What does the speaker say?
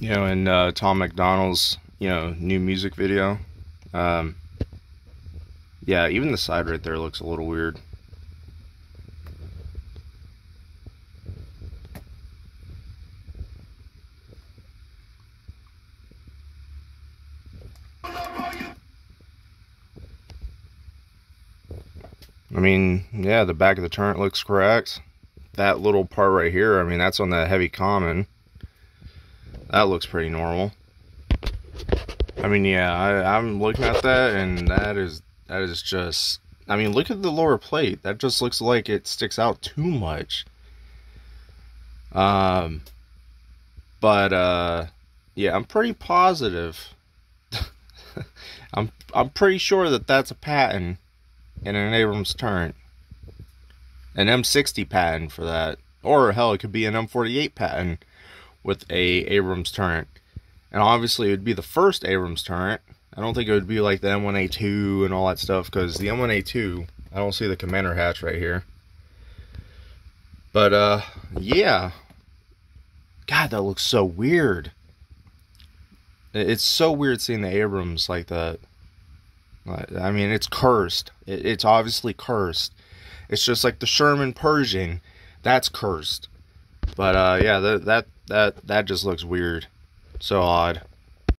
you know, in uh, Tom MacDonald's, you know, new music video. Um, yeah, even the side right there looks a little weird. I mean, yeah, the back of the turret looks correct. That little part right here, I mean, that's on the heavy common. That looks pretty normal. I mean, yeah, I, I'm looking at that, and that is that is just. I mean, look at the lower plate. That just looks like it sticks out too much. Um, but uh, yeah, I'm pretty positive. I'm I'm pretty sure that that's a Patton in an Abrams turret. An M60 Patton for that. Or hell, it could be an M48 Patton with a Abrams turret. And obviously it would be the first Abrams turret. I don't think it would be like the M1A2 and all that stuff because the M1A2, I don't see the commander hatch right here. But uh yeah. God, that looks so weird. It's so weird seeing the Abrams like that. I mean, it's cursed. It's obviously cursed. It's just like the Sherman Pershing. That's cursed. But uh, yeah, that that that that just looks weird. So odd.